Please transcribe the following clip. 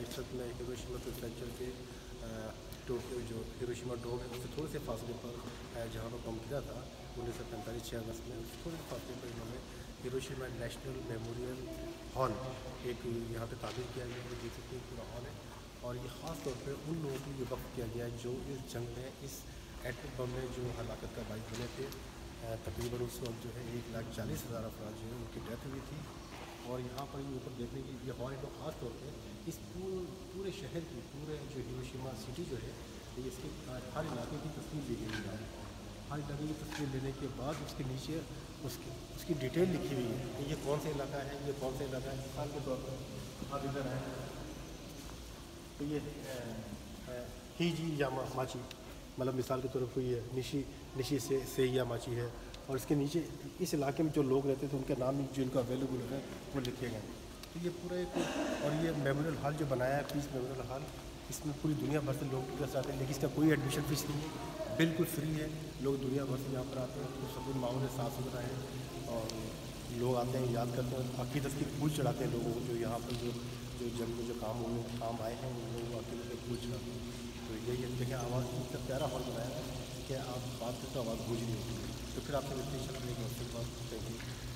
मैं Hiroshima prefecture के Tokyo जो हिरोशिमा डोम है उससे थोड़े से फासले पर जहाँ पर बम गिरा था, उन्नीस सौ पैंतालीस छः अगस्त में उससे थोड़े से फासले पर इन्होंने हिरोशिमा नेशनल मेमोरियल हॉल, एक यहाँ पे ताबीर किया गया है देख सकते हैं पूरा हॉल है, और ये ख़ास तौर पर उन लोगों के लिए वक्त किया गया जो इस जंग में, इस एटम बम में जो हलाकत का बाइक बने थे तकरीबन उस वक्त जो है एक लाख चालीस हज़ार अफराज जो है, उनकी डेथ हुई थी। और यहाँ पर ये ऊपर देखने की ये हॉल है ख़ास तौर पर इस पूरे पूरे शहर की, पूरे जो हिरोशिमा सिटी जो है इसके हर इलाके की तस्वीर ली गई है। हर इलाके की तस्वीर लेने के बाद उसके नीचे उसकी उसकी डिटेल लिखी हुई है कि ये कौन सा इलाका है, ये कौन सा इलाका है। मिसाल के तौर पर आप इधर आए। तो ये ही जी या माची मतलब मिसाल के तौर पर ये निशी निशी से से या माची है। और इसके नीचे, इस इलाके में जो लोग रहते थे, उनके नाम जो इनका अवेलेबल है, वो लिखे गए तो ये पूरा एक, और ये मेमोरियल हॉल जो बनाया है पीस मेमोरियल हॉल इसमें पूरी दुनिया भर से लोग दस आते हैं। लेकिन इसका कोई एडमिशन फ़ीस नहीं है। बिल्कुल फ्री है। लोग दुनिया भर से यहाँ पर आते हैं तो सब माहौल साफ़ सुथरा है। और लोग आते हैं, याद करते हैं, अकीदत की फूल चढ़ाते हैं लोगों को, जो यहाँ पर जो जो जंग में जो काम हुए, काम आए हैं, वो लोग अकीदत के फूल चढ़ाते हैं। तो यही है, देखिए, आवाज़, इतना प्यारा हॉल बनाया है। कि आप बात करते तो आवाज़ गूंज नहीं होती तो फिर आपसे इतनी चल रही है, उसके बाद थैंक यू